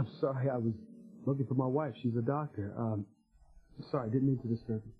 I'm sorry, I was looking for my wife. She's a doctor. Um, sorry, I didn't mean to disturb you.